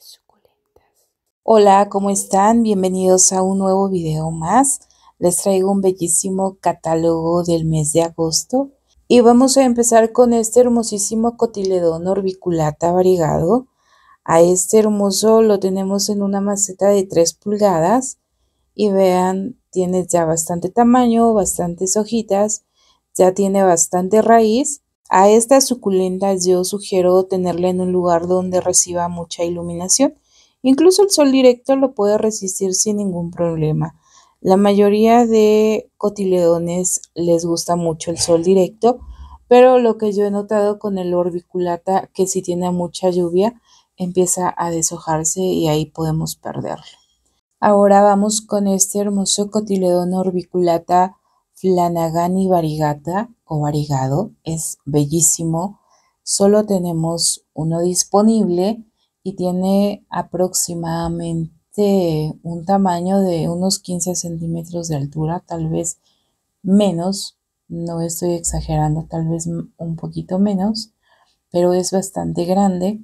suculentas. Hola, ¿cómo están? Bienvenidos a un nuevo video más. Les traigo un bellísimo catálogo del mes de agosto. Y vamos a empezar con este hermosísimo cotiledón orbiculata variegado. A este hermoso lo tenemos en una maceta de 3 pulgadas. Y vean, tiene ya bastante tamaño, bastantes hojitas, ya tiene bastante raíz a esta suculenta yo sugiero tenerla en un lugar donde reciba mucha iluminación. Incluso el sol directo lo puede resistir sin ningún problema. La mayoría de cotiledones les gusta mucho el sol directo, pero lo que yo he notado con el orbiculata, que si tiene mucha lluvia, empieza a deshojarse y ahí podemos perderlo. Ahora vamos con este hermoso cotiledón orbiculata Flanagani variegata o variegado es bellísimo. Solo tenemos uno disponible y tiene aproximadamente un tamaño de unos 15 centímetros de altura, tal vez menos. No estoy exagerando, tal vez un poquito menos, pero es bastante grande.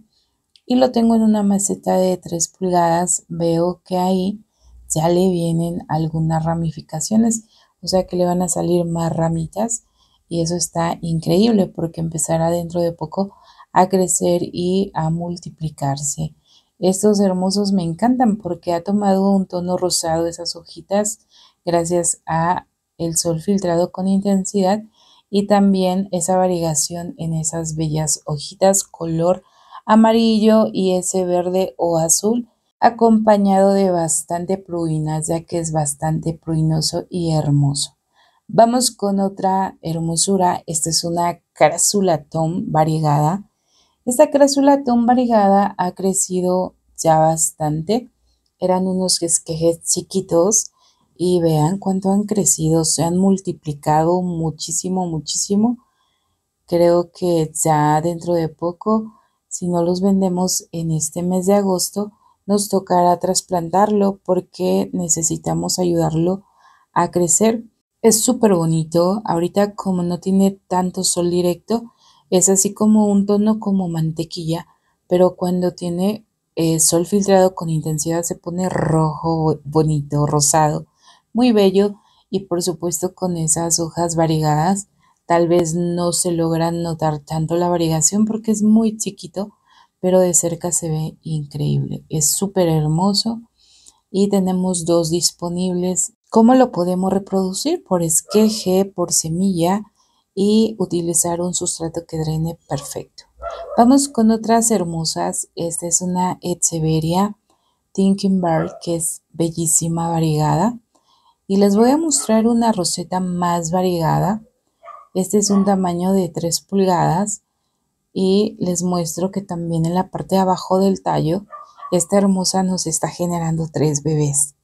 Y lo tengo en una maceta de 3 pulgadas. Veo que ahí ya le vienen algunas ramificaciones o sea que le van a salir más ramitas y eso está increíble porque empezará dentro de poco a crecer y a multiplicarse. Estos hermosos me encantan porque ha tomado un tono rosado esas hojitas gracias a el sol filtrado con intensidad y también esa variegación en esas bellas hojitas color amarillo y ese verde o azul acompañado de bastante pruinas, ya que es bastante pruinoso y hermoso. Vamos con otra hermosura. Esta es una crasulatón variegada. Esta crasulatón variegada ha crecido ya bastante. Eran unos esquejes chiquitos y vean cuánto han crecido. Se han multiplicado muchísimo, muchísimo. Creo que ya dentro de poco, si no los vendemos en este mes de agosto, nos tocará trasplantarlo porque necesitamos ayudarlo a crecer. Es súper bonito. Ahorita como no tiene tanto sol directo, es así como un tono como mantequilla, pero cuando tiene eh, sol filtrado con intensidad se pone rojo, bonito, rosado, muy bello y por supuesto con esas hojas variegadas. Tal vez no se logra notar tanto la variegación porque es muy chiquito, pero de cerca se ve increíble. Es súper hermoso y tenemos dos disponibles. ¿Cómo lo podemos reproducir? Por esqueje, por semilla y utilizar un sustrato que drene perfecto. Vamos con otras hermosas. Esta es una Echeveria Thinking Bird que es bellísima, variegada. Y les voy a mostrar una roseta más variegada. Este es un tamaño de 3 pulgadas y les muestro que también en la parte de abajo del tallo esta hermosa nos está generando tres bebés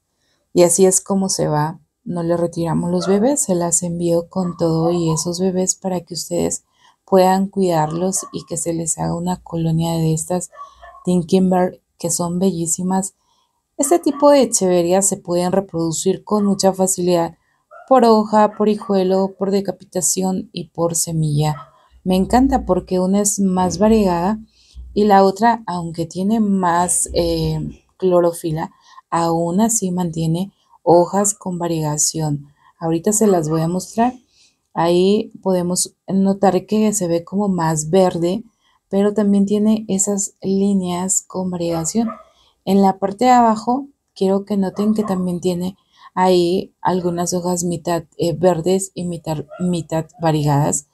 y así es como se va no le retiramos los bebés se las envío con todo y esos bebés para que ustedes puedan cuidarlos y que se les haga una colonia de estas Tinkimber que son bellísimas este tipo de echeverias se pueden reproducir con mucha facilidad por hoja, por hijuelo, por decapitación y por semilla. Me encanta porque una es más variegada y la otra, aunque tiene más eh, clorofila, aún así mantiene hojas con variegación. Ahorita se las voy a mostrar. Ahí podemos notar que se ve como más verde, pero también tiene esas líneas con variegación. En la parte de abajo, quiero que noten que también tiene ahí algunas hojas mitad eh, verdes y mitad, mitad variegadas.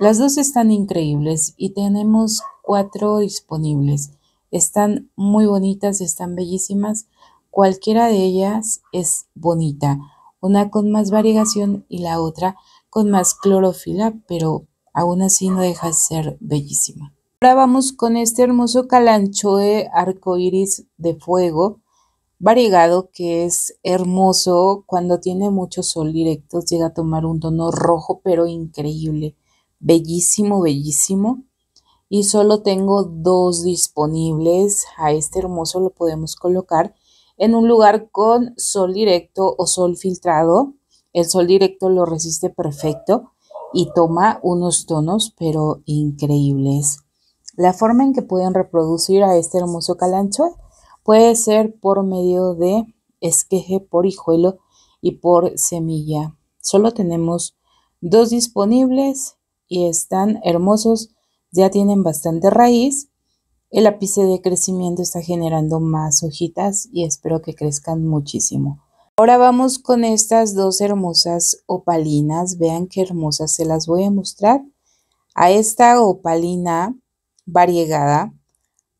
Las dos están increíbles y tenemos cuatro disponibles. Están muy bonitas, están bellísimas. Cualquiera de ellas es bonita. Una con más variegación y la otra con más clorofila, pero aún así no deja de ser bellísima. Ahora vamos con este hermoso calanchoe arcoíris de fuego variegado que es hermoso cuando tiene mucho sol directo, llega a tomar un tono rojo pero increíble bellísimo, bellísimo. Y solo tengo dos disponibles. A este hermoso lo podemos colocar en un lugar con sol directo o sol filtrado. El sol directo lo resiste perfecto y toma unos tonos pero increíbles. La forma en que pueden reproducir a este hermoso calancho Puede ser por medio de esqueje por hijuelo y por semilla. Solo tenemos dos disponibles y están hermosos, ya tienen bastante raíz. El ápice de crecimiento está generando más hojitas y espero que crezcan muchísimo. Ahora vamos con estas dos hermosas opalinas. Vean qué hermosas, se las voy a mostrar. A esta opalina variegada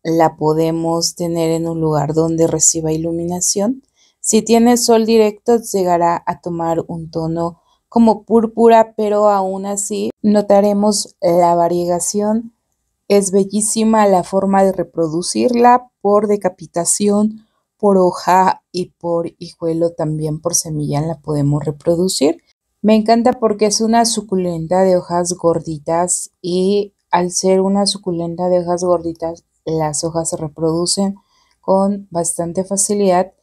la podemos tener en un lugar donde reciba iluminación. Si tiene sol directo llegará a tomar un tono como púrpura, pero aún así notaremos la variegación. Es bellísima la forma de reproducirla por decapitación, por hoja y por hijuelo, también por semilla la podemos reproducir. Me encanta porque es una suculenta de hojas gorditas y al ser una suculenta de hojas gorditas las hojas se reproducen con bastante facilidad.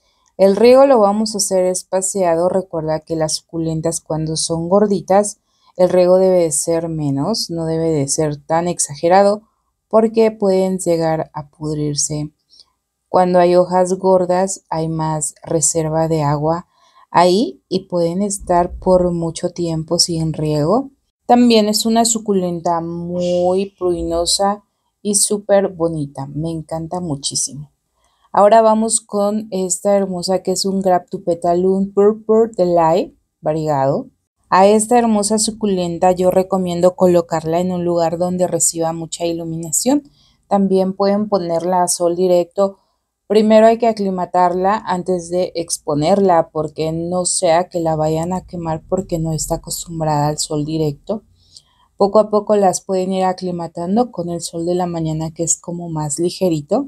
El riego lo vamos a hacer espaciado. Recuerda que las suculentas cuando son gorditas, el riego debe de ser menos, no debe de ser tan exagerado porque pueden llegar a pudrirse. Cuando hay hojas gordas hay más reserva de agua ahí y pueden estar por mucho tiempo sin riego. También es una suculenta muy pruinosa y súper bonita. Me encanta muchísimo. Ahora vamos con esta hermosa que es un Graptupetalum Purple Delight variegado. A esta hermosa suculenta yo recomiendo colocarla en un lugar donde reciba mucha iluminación. También pueden ponerla a sol directo. Primero hay que aclimatarla antes de exponerla porque no sea que la vayan a quemar porque no está acostumbrada al sol directo. Poco a poco las pueden ir aclimatando con el sol de la mañana que es como más ligerito.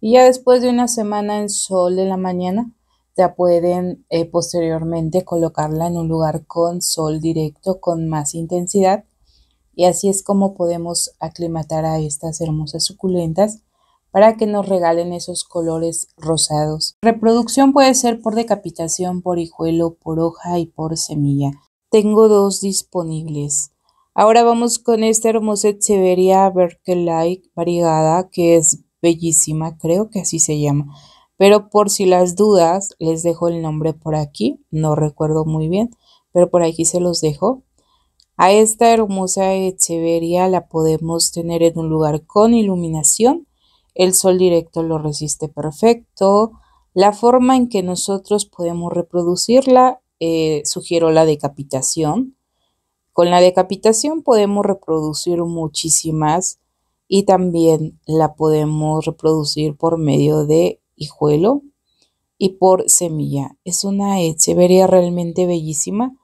Y ya después de una semana en sol de la mañana, ya pueden eh, posteriormente colocarla en un lugar con sol directo, con más intensidad. Y así es como podemos aclimatar a estas hermosas suculentas para que nos regalen esos colores rosados. Reproducción puede ser por decapitación, por hijuelo, por hoja y por semilla. Tengo dos disponibles. Ahora vamos con esta hermosa Echeveria Berkeley variegada que es bellísima, creo que así se llama. Pero por si las dudas, les dejo el nombre por aquí, no recuerdo muy bien, pero por aquí se los dejo. A esta hermosa Echeveria la podemos tener en un lugar con iluminación. El sol directo lo resiste perfecto. La forma en que nosotros podemos reproducirla, eh, sugiero la decapitación con la decapitación podemos reproducir muchísimas y también la podemos reproducir por medio de hijuelo y por semilla. Es una echeveria realmente bellísima.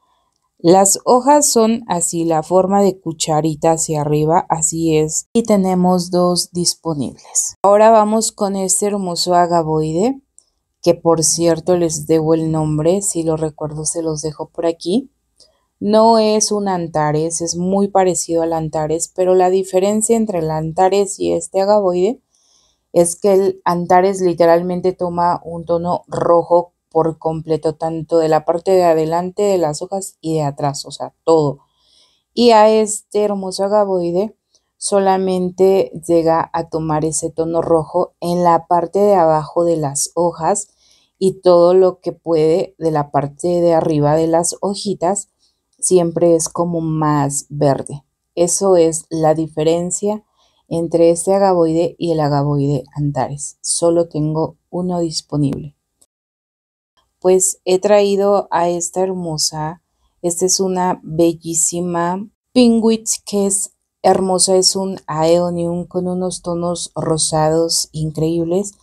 Las hojas son así, la forma de cucharita hacia arriba, así es. Y tenemos dos disponibles. Ahora vamos con este hermoso agavoide, que por cierto les debo el nombre, si lo recuerdo se los dejo por aquí. No es un Antares, es muy parecido al Antares, pero la diferencia entre el Antares y este agavoide es que el Antares literalmente toma un tono rojo por completo, tanto de la parte de adelante de las hojas y de atrás, o sea, todo. Y a este hermoso agavoide solamente llega a tomar ese tono rojo en la parte de abajo de las hojas y todo lo que puede de la parte de arriba de las hojitas siempre es como más verde. Eso es la diferencia entre este agavoide y el agavoide Antares. Solo tengo uno disponible. Pues he traído a esta hermosa, esta es una bellísima Pingwitz que es hermosa, es un Aeonium con unos tonos rosados increíbles.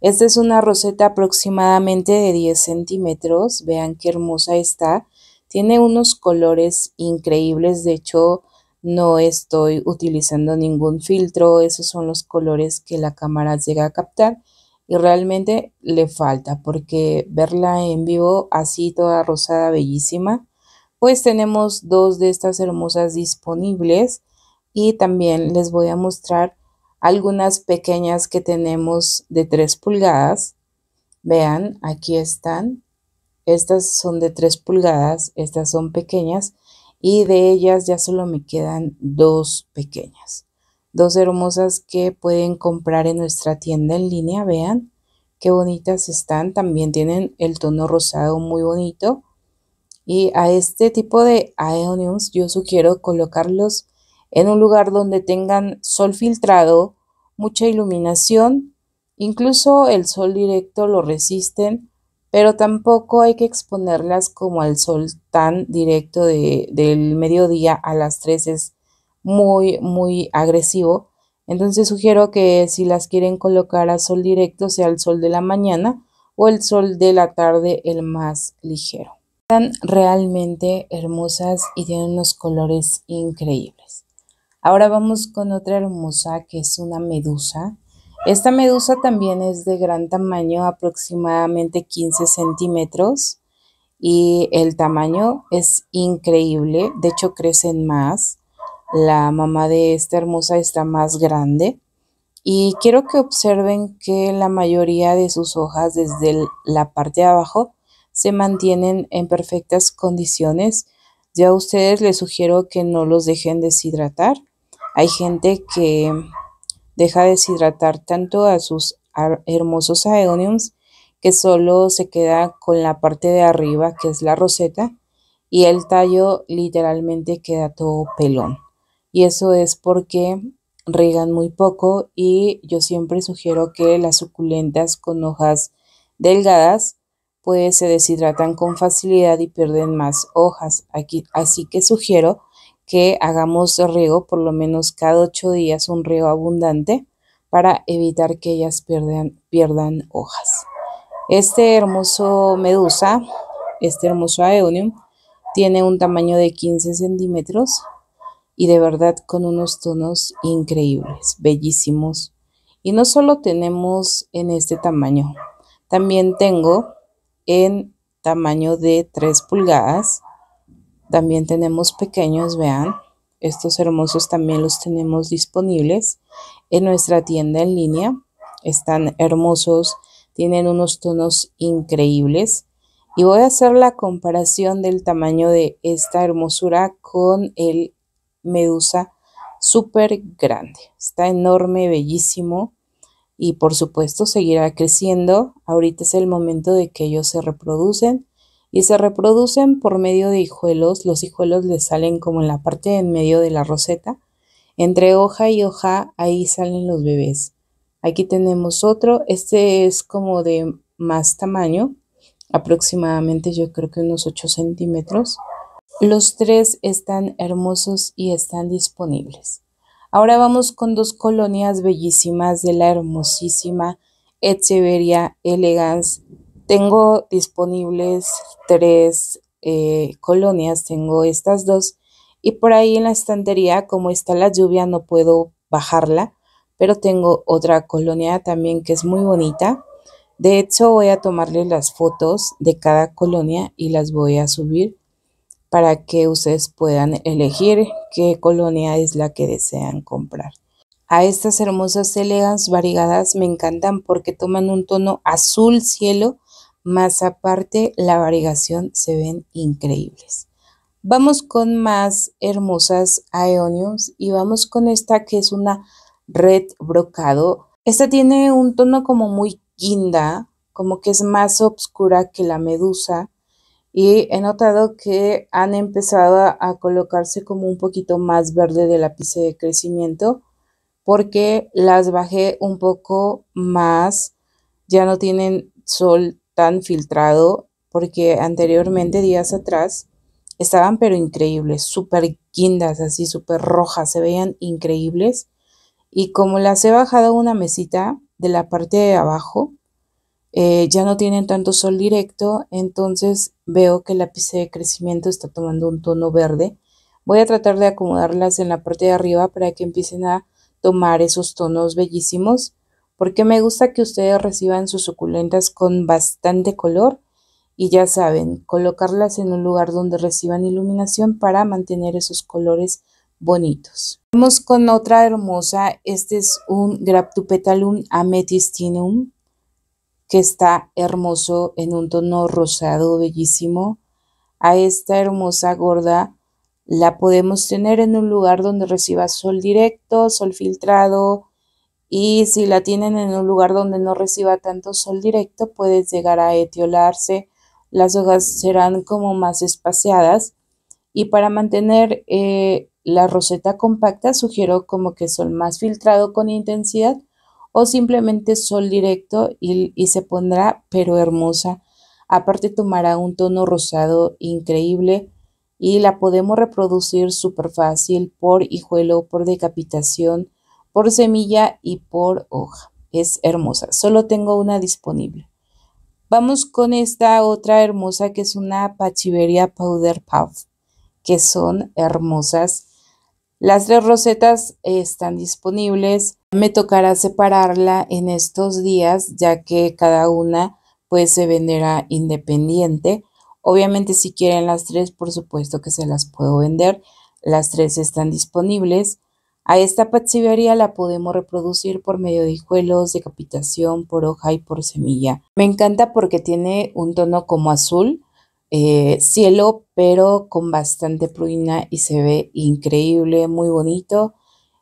Esta es una roseta aproximadamente de 10 centímetros, vean qué hermosa está. Tiene unos colores increíbles, de hecho no estoy utilizando ningún filtro, esos son los colores que la cámara llega a captar y realmente le falta porque verla en vivo así toda rosada bellísima pues tenemos dos de estas hermosas disponibles y también les voy a mostrar algunas pequeñas que tenemos de 3 pulgadas. Vean aquí están estas son de 3 pulgadas, estas son pequeñas y de ellas ya solo me quedan dos pequeñas. Dos hermosas que pueden comprar en nuestra tienda en línea, vean Qué bonitas están. También tienen el tono rosado muy bonito. Y a este tipo de aeoniums yo sugiero colocarlos en un lugar donde tengan sol filtrado, mucha iluminación, incluso el sol directo lo resisten, pero tampoco hay que exponerlas como al sol tan directo del mediodía a las 3 es muy, muy agresivo. Entonces sugiero que si las quieren colocar a sol directo sea el sol de la mañana o el sol de la tarde el más ligero. Están realmente hermosas y tienen unos colores increíbles. Ahora vamos con otra hermosa que es una medusa. Esta medusa también es de gran tamaño, aproximadamente 15 centímetros. Y el tamaño es increíble, de hecho crecen más. La mamá de esta hermosa está más grande. Y quiero que observen que la mayoría de sus hojas desde la parte de abajo se mantienen en perfectas condiciones. Ya a ustedes les sugiero que no los dejen deshidratar. Hay gente que deja deshidratar tanto a sus hermosos aeoniums que solo se queda con la parte de arriba que es la roseta y el tallo literalmente queda todo pelón. Y eso es porque riegan muy poco y yo siempre sugiero que las suculentas con hojas delgadas pues se deshidratan con facilidad y pierden más hojas. Aquí, así que sugiero que hagamos riego por lo menos cada ocho días, un riego abundante para evitar que ellas pierdan, pierdan hojas. Este hermoso medusa, este hermoso aeonium, tiene un tamaño de 15 centímetros y de verdad con unos tonos increíbles, bellísimos. Y no solo tenemos en este tamaño, también tengo en tamaño de 3 pulgadas. También tenemos pequeños, vean. Estos hermosos también los tenemos disponibles en nuestra tienda en línea. Están hermosos, tienen unos tonos increíbles. Y voy a hacer la comparación del tamaño de esta hermosura con el medusa súper grande. Está enorme, bellísimo y por supuesto seguirá creciendo. Ahorita es el momento de que ellos se reproducen y se reproducen por medio de hijuelos. Los hijuelos les salen como en la parte en medio de la roseta. Entre hoja y hoja ahí salen los bebés. Aquí tenemos otro. Este es como de más tamaño, aproximadamente yo creo que unos 8 centímetros. Los tres están hermosos y están disponibles. Ahora vamos con dos colonias bellísimas de la hermosísima Echeveria Elegance. Tengo disponibles tres eh, colonias, tengo estas dos y por ahí en la estantería, como está la lluvia, no puedo bajarla, pero tengo otra colonia también que es muy bonita. De hecho, voy a tomarle las fotos de cada colonia y las voy a subir para que ustedes puedan elegir qué colonia es la que desean comprar. A estas hermosas elegantes variegadas me encantan porque toman un tono azul cielo, más aparte la variegación se ven increíbles. Vamos con más hermosas aeoniums y vamos con esta que es una red brocado. Esta tiene un tono como muy guinda, como que es más oscura que la medusa y he notado que han empezado a, colocarse como un poquito más verde del lápiz de crecimiento porque las bajé un poco más, ya no tienen sol tan filtrado porque anteriormente, días atrás, estaban pero increíbles, súper guindas, así súper rojas, se veían increíbles. Y como las he bajado una mesita de la parte de abajo, eh, ya no tienen tanto sol directo, entonces veo que el lápiz de crecimiento está tomando un tono verde. Voy a tratar de acomodarlas en la parte de arriba para que empiecen a tomar esos tonos bellísimos, porque me gusta que ustedes reciban sus suculentas con bastante color y ya saben, colocarlas en un lugar donde reciban iluminación para mantener esos colores bonitos. Vamos con otra hermosa, este es un Graptupetalum amethystinum que está hermoso en un tono rosado bellísimo. A esta hermosa gorda la podemos tener en un lugar donde reciba sol directo, sol filtrado y si la tienen en un lugar donde no reciba tanto sol directo, puede llegar a etiolarse, las hojas serán como más espaciadas. Y para mantener eh, la roseta compacta sugiero como que sol más filtrado con intensidad o simplemente sol directo y, y se pondrá pero hermosa. Aparte tomará un tono rosado increíble y la podemos reproducir súper fácil por hijuelo, por decapitación, por semilla y por hoja. Es hermosa. Solo tengo una disponible. Vamos con esta otra hermosa que es una Pachiveria Powder Puff, que son hermosas. Las tres rosetas están disponibles. Me tocará separarla en estos días ya que cada una pues se venderá independiente. Obviamente si quieren las tres, por supuesto que se las puedo vender. Las tres están disponibles. A esta patsiveria la podemos reproducir por medio de hijuelos, decapitación, por hoja y por semilla. Me encanta porque tiene un tono como azul, eh, cielo, pero con bastante pruina y se ve increíble, muy bonito.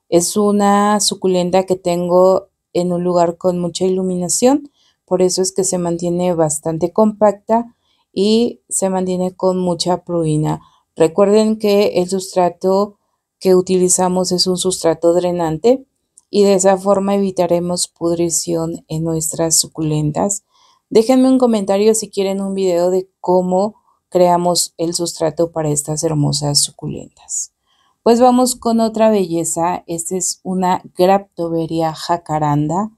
Es una suculenta que tengo en un lugar con mucha iluminación, por eso es que se mantiene bastante compacta y se mantiene con mucha pruina. Recuerden que el sustrato que utilizamos es un sustrato drenante y de esa forma evitaremos pudrición en nuestras suculentas. Déjenme un comentario si quieren un video de cómo creamos el sustrato para estas hermosas suculentas. Pues vamos con otra belleza. Esta es una Graptoveria jacaranda.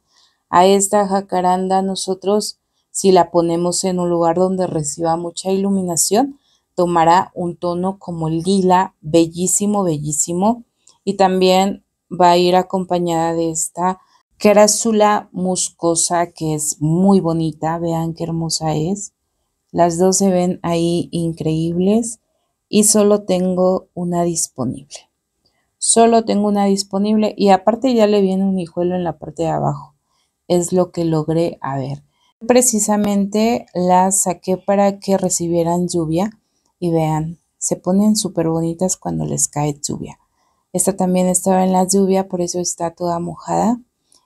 A esta jacaranda nosotros si la ponemos en un lugar donde reciba mucha iluminación, tomará un tono como lila, bellísimo, bellísimo. Y también va a ir acompañada de esta crásula muscosa que es muy bonita. Vean qué hermosa es. Las dos se ven ahí increíbles y solo tengo una disponible. Solo tengo una disponible y aparte ya le viene un hijuelo en la parte de abajo. Es lo que logré a ver. Precisamente las saqué para que recibieran lluvia y vean, se ponen súper bonitas cuando les cae lluvia. Esta también estaba en la lluvia, por eso está toda mojada.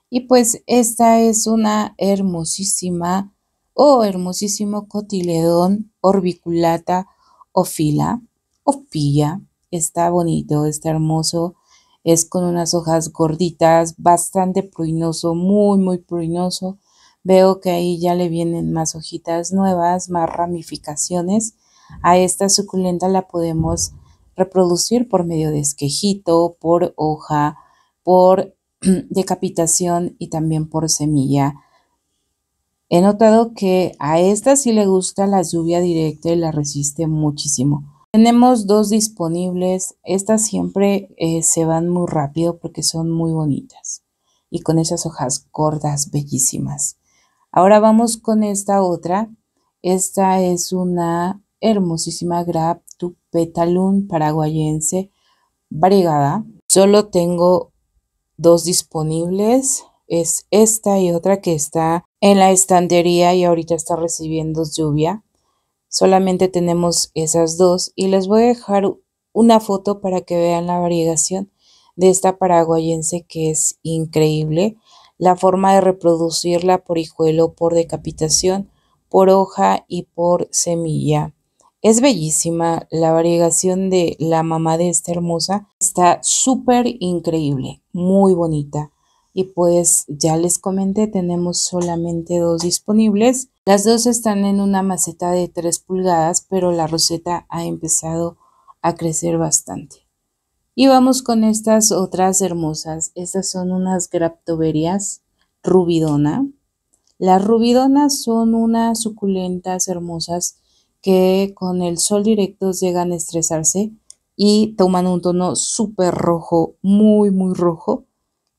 Y pues esta es una hermosísima o oh, hermosísimo cotiledón orbiculata o fila o pilla. Está bonito, está hermoso. Es con unas hojas gorditas, bastante pruinoso, muy, muy pruinoso. Veo que ahí ya le vienen más hojitas nuevas, más ramificaciones. A esta suculenta la podemos reproducir por medio de esquejito, por hoja, por decapitación y también por semilla. He notado que a esta sí le gusta la lluvia directa y la resiste muchísimo. Tenemos dos disponibles. Estas siempre eh, se van muy rápido porque son muy bonitas y con esas hojas gordas, bellísimas. Ahora vamos con esta otra. Esta es una hermosísima Grab tu Petalum paraguayense variegada. Solo tengo dos disponibles. Es esta y otra que está en la estantería y ahorita está recibiendo lluvia. Solamente tenemos esas dos y les voy a dejar una foto para que vean la variegación de esta paraguayense que es increíble la forma de reproducirla por hijuelo, por decapitación, por hoja y por semilla. Es bellísima la variegación de la mamá de esta hermosa. Está súper increíble, muy bonita. Y pues ya les comenté, tenemos solamente dos disponibles. Las dos están en una maceta de 3 pulgadas, pero la roseta ha empezado a crecer bastante. Y vamos con estas otras hermosas. Estas son unas graptoverias rubidona. Las rubidonas son unas suculentas hermosas que con el sol directo llegan a estresarse y toman un tono súper rojo, muy, muy rojo.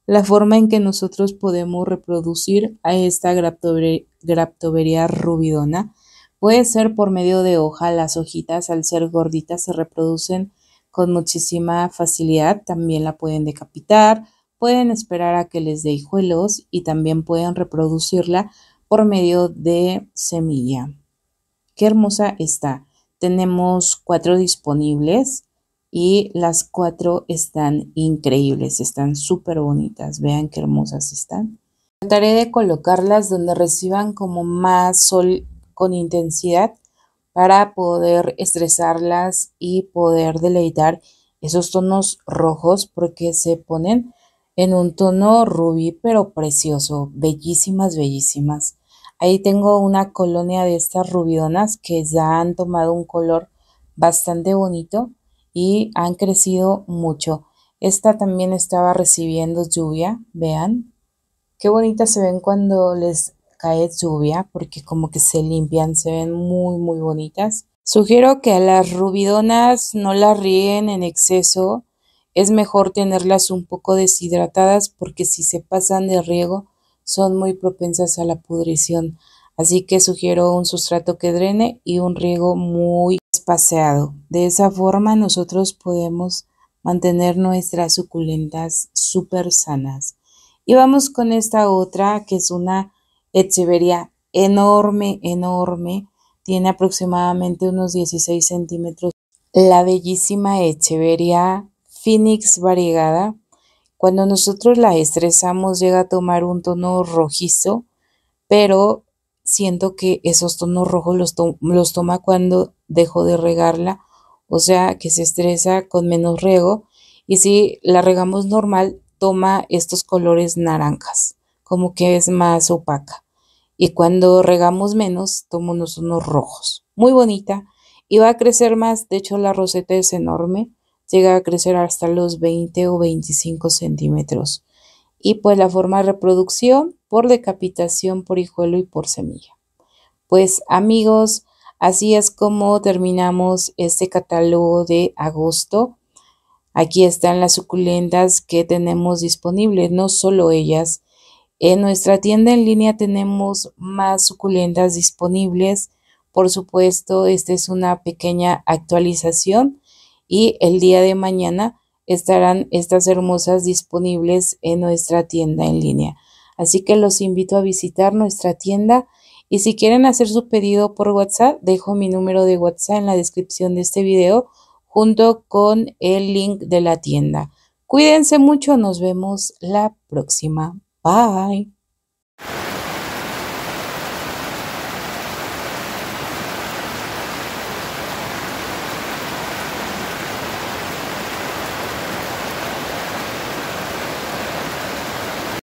La forma en que nosotros podemos reproducir a esta graptoveria rubidona puede ser por medio de hoja. Las hojitas, al ser gorditas, se reproducen con muchísima facilidad. También la pueden decapitar, pueden esperar a que les dé hijuelos y también pueden reproducirla por medio de semilla. Qué hermosa está. Tenemos cuatro disponibles. y las cuatro están increíbles, están súper bonitas. Vean qué hermosas están. Trataré de colocarlas donde reciban como más sol con intensidad para poder estresarlas y poder deleitar esos tonos rojos porque se ponen en un tono rubí pero precioso, bellísimas, bellísimas. Ahí tengo una colonia de estas rubidonas que ya han tomado un color bastante bonito y han crecido mucho. Esta también estaba recibiendo lluvia, vean. Qué bonitas se ven cuando les cae lluvia porque como que se limpian, se ven muy muy bonitas. Sugiero que a las rubidonas no las ríen en exceso. Es mejor tenerlas un poco deshidratadas porque si se pasan de riego son muy propensas a la pudrición. Así que sugiero un sustrato que drene y un riego muy espaciado. De esa forma nosotros podemos mantener nuestras suculentas súper sanas. Y vamos con esta otra que es una Echeveria enorme, enorme. Tiene aproximadamente unos 16 centímetros. La bellísima Echeveria Phoenix variegada. Cuando nosotros la estresamos llega a tomar un tono rojizo, pero siento que esos tonos rojos los, toma cuando dejo de regarla, o sea que se estresa con menos riego. Y si la regamos normal, toma estos colores naranjas como que es más opaca. Y cuando regamos menos, tomo unos, unos rojos. Muy bonita. Y va a crecer más. De hecho, la roseta es enorme. Llega a crecer hasta los 20 o 25 centímetros. Y pues la forma de reproducción por decapitación, por hijuelo y por semilla. Pues amigos, así es como terminamos este catálogo de agosto. Aquí están las suculentas que tenemos disponibles, no solo ellas, en nuestra tienda en línea tenemos más suculentas disponibles. Por supuesto, esta es una pequeña actualización y el día de mañana estarán estas hermosas disponibles en nuestra tienda en línea. Así que los invito a visitar nuestra tienda y si quieren hacer su pedido por WhatsApp, dejo mi número de WhatsApp en la descripción de este video junto con el link de la tienda. Cuídense mucho, nos vemos la próxima. Bye.